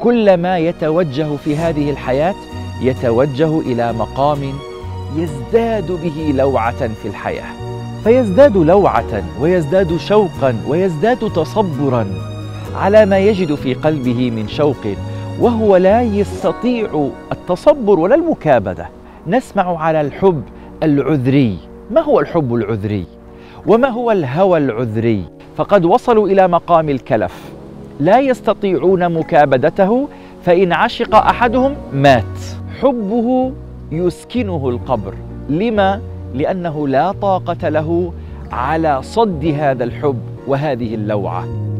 كلما يتوجه في هذه الحياة يتوجه إلى مقام يزداد به لوعة في الحياة. فيزداد لوعة ويزداد شوقا ويزداد تصبرا على ما يجد في قلبه من شوق وهو لا يستطيع التصبر ولا المكابدة. نسمع على الحب العذري. ما هو الحب العذري؟ وما هو الهوى العذري؟ فقد وصلوا إلى مقام الكلف. لا يستطيعون مكابدته فإن عشق أحدهم مات. حبه يسكنه القبر. لما؟ لأنه لا طاقة له على صد هذا الحب وهذه اللوعة.